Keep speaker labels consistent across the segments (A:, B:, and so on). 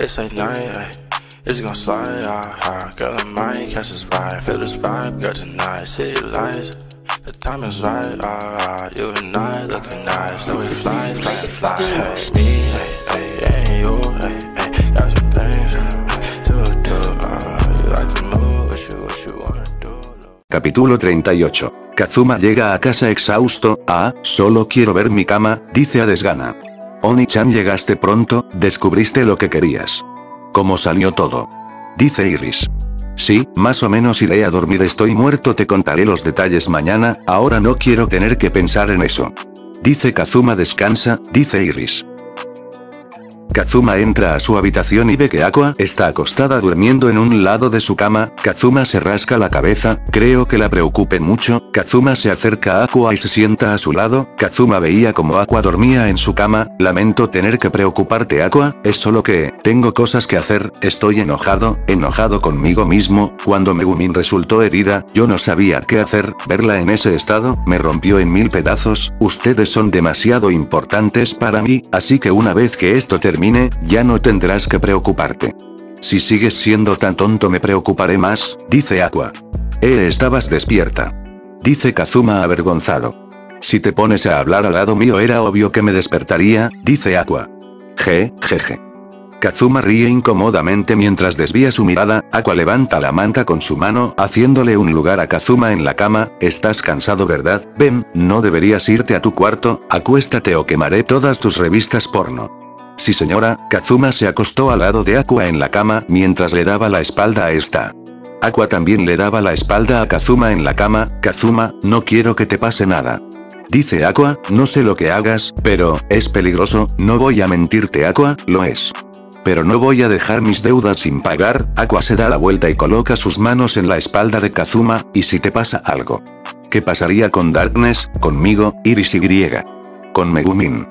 A: It's a night, ay. It's gonna slide, ah, ah. Girl, I might catch this vibe. Feel this vibe, girl, tonight. City lights. The time is right, ah, ah. You and I looking nice. So we fly, fly, fly. Hey, me, hey, hey, and you, hey, hey. Got some things uh, to do, uh. You like to move, what you, what you wanna do.
B: Capítulo 38. Kazuma llega a casa exhausto, ah, solo quiero ver mi cama, dice a desgana. Oni-chan llegaste pronto, descubriste lo que querías. ¿Cómo salió todo? Dice Iris. Sí, más o menos iré a dormir estoy muerto te contaré los detalles mañana, ahora no quiero tener que pensar en eso. Dice Kazuma descansa, dice Iris. Kazuma entra a su habitación y ve que Aqua está acostada durmiendo en un lado de su cama, Kazuma se rasca la cabeza, creo que la preocupen mucho, Kazuma se acerca a Aqua y se sienta a su lado, Kazuma veía como Aqua dormía en su cama, lamento tener que preocuparte Aqua, es solo que, tengo cosas que hacer, estoy enojado, enojado conmigo mismo, cuando Megumin resultó herida, yo no sabía qué hacer, verla en ese estado, me rompió en mil pedazos, ustedes son demasiado importantes para mí, así que una vez que esto termine, ya no tendrás que preocuparte. Si sigues siendo tan tonto me preocuparé más, dice Aqua. Eh, estabas despierta. Dice Kazuma avergonzado. Si te pones a hablar al lado mío era obvio que me despertaría, dice Aqua. Je, jeje. Kazuma ríe incómodamente mientras desvía su mirada, Aqua levanta la manta con su mano, haciéndole un lugar a Kazuma en la cama, estás cansado verdad, ven, no deberías irte a tu cuarto, acuéstate o quemaré todas tus revistas porno. Sí señora, Kazuma se acostó al lado de Aqua en la cama mientras le daba la espalda a esta. Aqua también le daba la espalda a Kazuma en la cama, Kazuma, no quiero que te pase nada. Dice Aqua, no sé lo que hagas, pero, es peligroso, no voy a mentirte Aqua, lo es. Pero no voy a dejar mis deudas sin pagar, Aqua se da la vuelta y coloca sus manos en la espalda de Kazuma, y si te pasa algo. ¿Qué pasaría con Darkness, conmigo, Iris y griega? Con Megumin.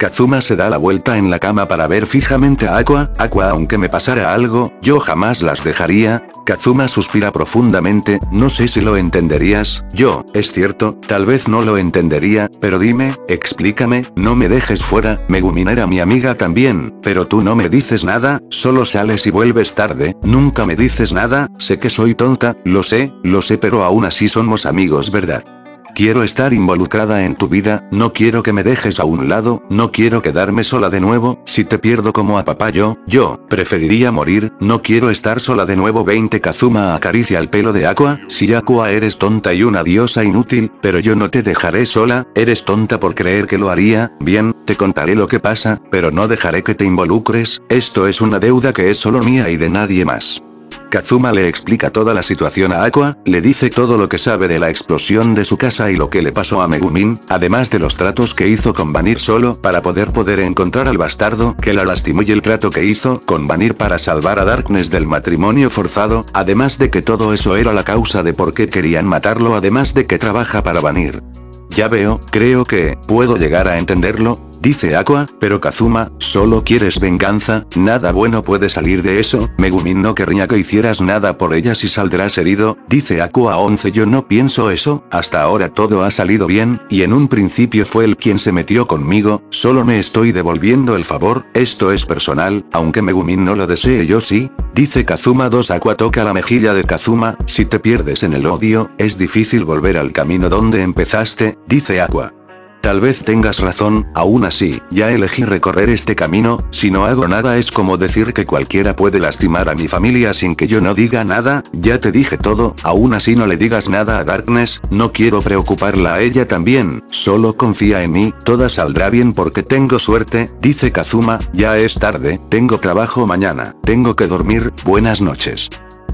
B: Kazuma se da la vuelta en la cama para ver fijamente a Aqua, Aqua aunque me pasara algo, yo jamás las dejaría, Kazuma suspira profundamente, no sé si lo entenderías, yo, es cierto, tal vez no lo entendería, pero dime, explícame, no me dejes fuera, Megumin era mi amiga también, pero tú no me dices nada, solo sales y vuelves tarde, nunca me dices nada, sé que soy tonta, lo sé, lo sé pero aún así somos amigos verdad. Quiero estar involucrada en tu vida, no quiero que me dejes a un lado, no quiero quedarme sola de nuevo, si te pierdo como a papá yo, yo, preferiría morir, no quiero estar sola de nuevo 20 Kazuma acaricia el pelo de Aqua, si Aqua eres tonta y una diosa inútil, pero yo no te dejaré sola, eres tonta por creer que lo haría, bien, te contaré lo que pasa, pero no dejaré que te involucres, esto es una deuda que es solo mía y de nadie más. Kazuma le explica toda la situación a Aqua, le dice todo lo que sabe de la explosión de su casa y lo que le pasó a Megumin, además de los tratos que hizo con Vanir solo para poder poder encontrar al bastardo que la lastimó y el trato que hizo con Vanir para salvar a Darkness del matrimonio forzado, además de que todo eso era la causa de por qué querían matarlo además de que trabaja para Vanir. Ya veo, creo que, puedo llegar a entenderlo, dice Aqua, pero Kazuma, solo quieres venganza, nada bueno puede salir de eso, Megumin no querría que hicieras nada por ella si saldrás herido, dice Aqua 11 yo no pienso eso, hasta ahora todo ha salido bien, y en un principio fue él quien se metió conmigo, solo me estoy devolviendo el favor, esto es personal, aunque Megumin no lo desee yo sí, dice Kazuma 2 Aqua toca la mejilla de Kazuma, si te pierdes en el odio, es difícil volver al camino donde empezaste, dice Aqua. Tal vez tengas razón, aún así, ya elegí recorrer este camino, si no hago nada es como decir que cualquiera puede lastimar a mi familia sin que yo no diga nada, ya te dije todo, aún así no le digas nada a Darkness, no quiero preocuparla a ella también, solo confía en mí, todo saldrá bien porque tengo suerte, dice Kazuma, ya es tarde, tengo trabajo mañana, tengo que dormir, buenas noches.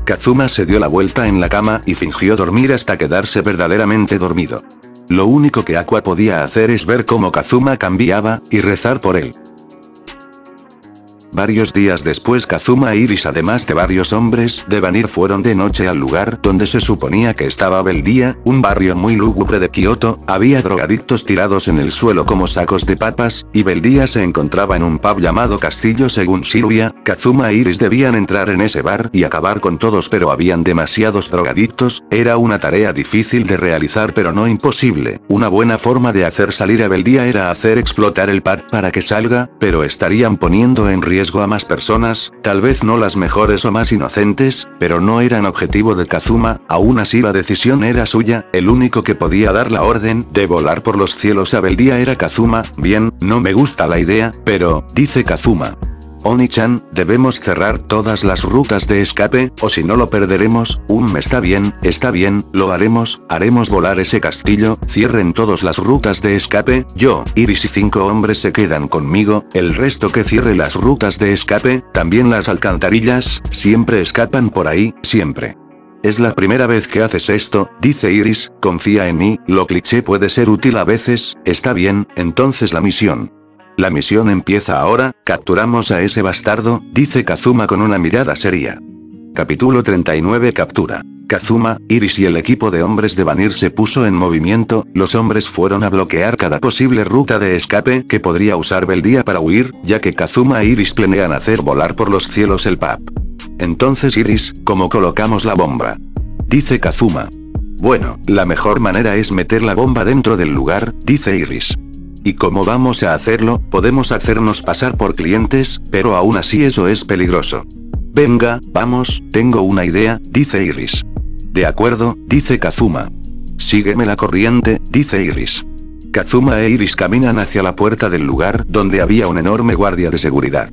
B: Kazuma se dio la vuelta en la cama y fingió dormir hasta quedarse verdaderamente dormido. Lo único que Aqua podía hacer es ver cómo Kazuma cambiaba, y rezar por él. Varios días después Kazuma e Iris además de varios hombres de Vanir fueron de noche al lugar donde se suponía que estaba Beldía, un barrio muy lúgubre de Kioto, había drogadictos tirados en el suelo como sacos de papas, y Beldía se encontraba en un pub llamado Castillo según Silvia, Kazuma e Iris debían entrar en ese bar y acabar con todos pero habían demasiados drogadictos, era una tarea difícil de realizar pero no imposible, una buena forma de hacer salir a Beldía era hacer explotar el pub para que salga, pero estarían poniendo en riesgo a más personas, tal vez no las mejores o más inocentes, pero no eran objetivo de Kazuma, aún así la decisión era suya, el único que podía dar la orden de volar por los cielos a Beldía era Kazuma, bien, no me gusta la idea, pero, dice Kazuma. Oni-chan, debemos cerrar todas las rutas de escape, o si no lo perderemos, um está bien, está bien, lo haremos, haremos volar ese castillo, cierren todas las rutas de escape, yo, Iris y cinco hombres se quedan conmigo, el resto que cierre las rutas de escape, también las alcantarillas, siempre escapan por ahí, siempre. Es la primera vez que haces esto, dice Iris, confía en mí, lo cliché puede ser útil a veces, está bien, entonces la misión. La misión empieza ahora, capturamos a ese bastardo, dice Kazuma con una mirada seria. Capítulo 39 Captura. Kazuma, Iris y el equipo de hombres de Vanir se puso en movimiento, los hombres fueron a bloquear cada posible ruta de escape que podría usar Beldía para huir, ya que Kazuma e Iris planean hacer volar por los cielos el PAP. Entonces Iris, ¿cómo colocamos la bomba? Dice Kazuma. Bueno, la mejor manera es meter la bomba dentro del lugar, dice Iris. ¿Y cómo vamos a hacerlo? Podemos hacernos pasar por clientes, pero aún así eso es peligroso. Venga, vamos, tengo una idea, dice Iris. De acuerdo, dice Kazuma. Sígueme la corriente, dice Iris. Kazuma e Iris caminan hacia la puerta del lugar donde había un enorme guardia de seguridad.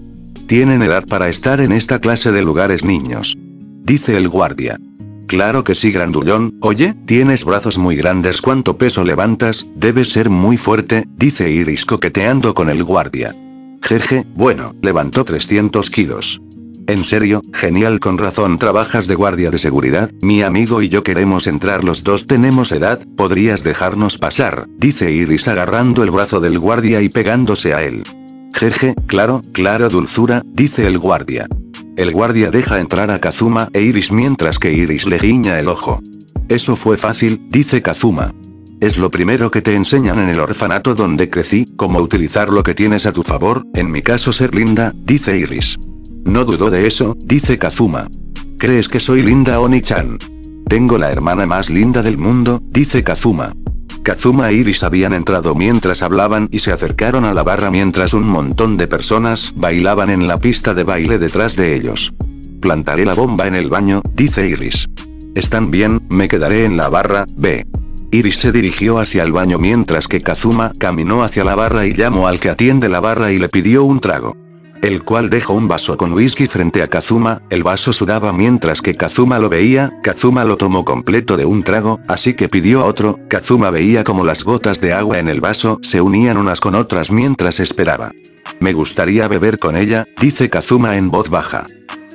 B: Tienen edad para estar en esta clase de lugares niños. Dice el guardia. Claro que sí, grandullón, oye, tienes brazos muy grandes, ¿cuánto peso levantas? Debes ser muy fuerte, dice Iris coqueteando con el guardia. Jeje, bueno, levantó 300 kilos. En serio, genial con razón trabajas de guardia de seguridad, mi amigo y yo queremos entrar los dos tenemos edad, podrías dejarnos pasar, dice Iris agarrando el brazo del guardia y pegándose a él. Jeje, claro, claro dulzura, dice el guardia. El guardia deja entrar a Kazuma e Iris mientras que Iris le guiña el ojo. Eso fue fácil, dice Kazuma. Es lo primero que te enseñan en el orfanato donde crecí, cómo utilizar lo que tienes a tu favor, en mi caso ser linda, dice Iris. No dudo de eso, dice Kazuma. ¿Crees que soy linda Oni-chan? Tengo la hermana más linda del mundo, dice Kazuma. Kazuma e Iris habían entrado mientras hablaban y se acercaron a la barra mientras un montón de personas bailaban en la pista de baile detrás de ellos. Plantaré la bomba en el baño, dice Iris. Están bien, me quedaré en la barra, B. Iris se dirigió hacia el baño mientras que Kazuma caminó hacia la barra y llamó al que atiende la barra y le pidió un trago el cual dejó un vaso con whisky frente a Kazuma, el vaso sudaba mientras que Kazuma lo veía, Kazuma lo tomó completo de un trago, así que pidió otro, Kazuma veía como las gotas de agua en el vaso se unían unas con otras mientras esperaba. Me gustaría beber con ella, dice Kazuma en voz baja.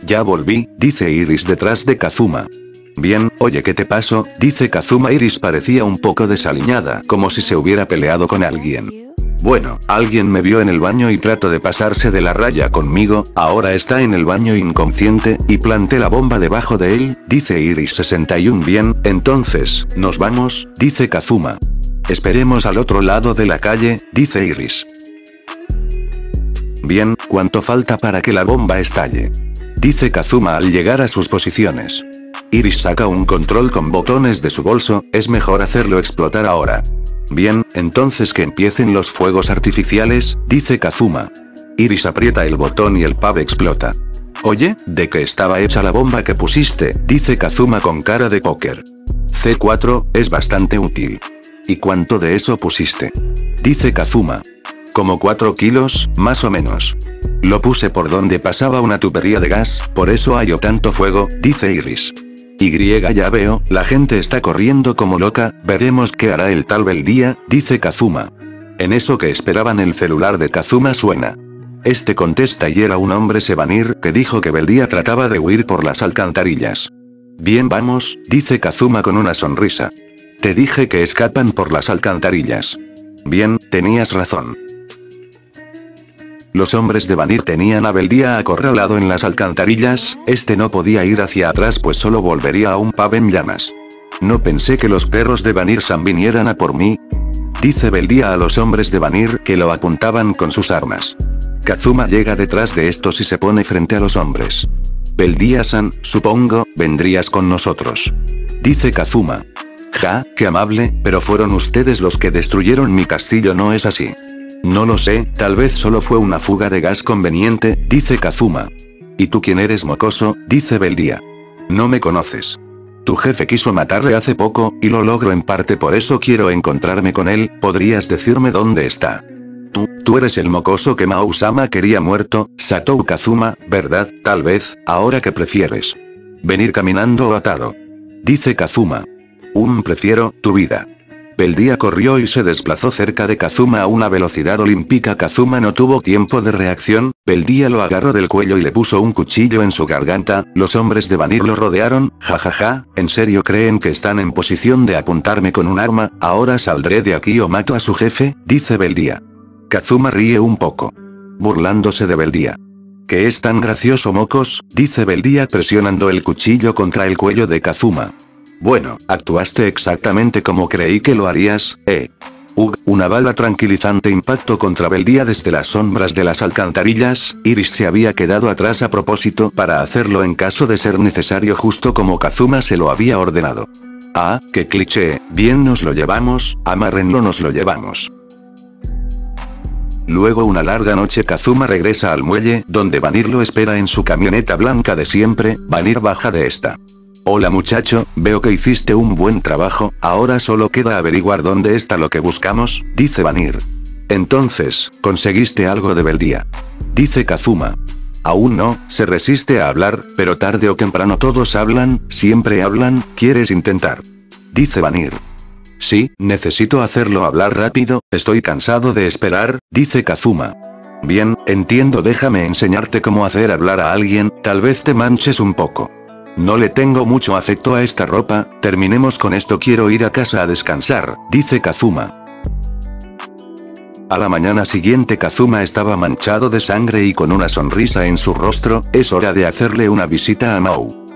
B: Ya volví, dice Iris detrás de Kazuma. Bien, oye ¿qué te pasó? Dice Kazuma Iris parecía un poco desaliñada, como si se hubiera peleado con alguien. Bueno, alguien me vio en el baño y trató de pasarse de la raya conmigo, ahora está en el baño inconsciente, y planté la bomba debajo de él, dice Iris 61 bien, entonces, ¿nos vamos? dice Kazuma. Esperemos al otro lado de la calle, dice Iris. Bien, ¿cuánto falta para que la bomba estalle? Dice Kazuma al llegar a sus posiciones. Iris saca un control con botones de su bolso, es mejor hacerlo explotar ahora. Bien, entonces que empiecen los fuegos artificiales, dice Kazuma. Iris aprieta el botón y el pub explota. Oye, ¿de qué estaba hecha la bomba que pusiste? dice Kazuma con cara de póker. C4, es bastante útil. ¿Y cuánto de eso pusiste? Dice Kazuma. Como 4 kilos, más o menos. Lo puse por donde pasaba una tubería de gas, por eso hay tanto fuego, dice Iris. Y ya veo, la gente está corriendo como loca, veremos qué hará el tal Beldía, dice Kazuma. En eso que esperaban el celular de Kazuma suena. Este contesta y era un hombre Sevanir que dijo que Beldía trataba de huir por las alcantarillas. Bien vamos, dice Kazuma con una sonrisa. Te dije que escapan por las alcantarillas. Bien, tenías razón. Los hombres de Vanir tenían a Beldía acorralado en las alcantarillas, este no podía ir hacia atrás pues solo volvería a un pub en llamas. No pensé que los perros de Vanir San vinieran a por mí. Dice Beldía a los hombres de Vanir que lo apuntaban con sus armas. Kazuma llega detrás de estos y se pone frente a los hombres. Beldía-san, supongo, vendrías con nosotros. Dice Kazuma. Ja, qué amable, pero fueron ustedes los que destruyeron mi castillo, ¿no es así? No lo sé, tal vez solo fue una fuga de gas conveniente, dice Kazuma. ¿Y tú quién eres mocoso? dice Beldía. No me conoces. Tu jefe quiso matarle hace poco, y lo logro en parte por eso quiero encontrarme con él, ¿podrías decirme dónde está? Tú, tú eres el mocoso que Mausama quería muerto, Satou Kazuma, ¿verdad? Tal vez, ahora que prefieres. Venir caminando o atado. Dice Kazuma. Un prefiero, tu vida. Beldía corrió y se desplazó cerca de Kazuma a una velocidad olímpica. Kazuma no tuvo tiempo de reacción, Beldía lo agarró del cuello y le puso un cuchillo en su garganta, los hombres de Vanir lo rodearon, jajaja, ¿en serio creen que están en posición de apuntarme con un arma? Ahora saldré de aquí o mato a su jefe, dice Beldía. Kazuma ríe un poco. Burlándose de Beldía. ¿Qué es tan gracioso mocos? dice Beldía presionando el cuchillo contra el cuello de Kazuma. Bueno, actuaste exactamente como creí que lo harías, eh. Ugh, una bala tranquilizante impactó contra Beldía desde las sombras de las alcantarillas, Iris se había quedado atrás a propósito para hacerlo en caso de ser necesario justo como Kazuma se lo había ordenado. Ah, qué cliché, bien nos lo llevamos, amarrenlo nos lo llevamos. Luego una larga noche Kazuma regresa al muelle, donde Vanir lo espera en su camioneta blanca de siempre, Vanir baja de esta. Hola muchacho, veo que hiciste un buen trabajo, ahora solo queda averiguar dónde está lo que buscamos, dice Vanir. Entonces, ¿conseguiste algo de Beldía? Dice Kazuma. Aún no, se resiste a hablar, pero tarde o temprano todos hablan, siempre hablan, ¿quieres intentar? Dice Vanir. Sí, necesito hacerlo hablar rápido, estoy cansado de esperar, dice Kazuma. Bien, entiendo déjame enseñarte cómo hacer hablar a alguien, tal vez te manches un poco. No le tengo mucho afecto a esta ropa, terminemos con esto quiero ir a casa a descansar, dice Kazuma. A la mañana siguiente Kazuma estaba manchado de sangre y con una sonrisa en su rostro, es hora de hacerle una visita a Mao.